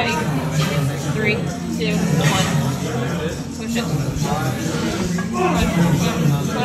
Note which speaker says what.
Speaker 1: Ready? Three, two, one. Push it. Push, push,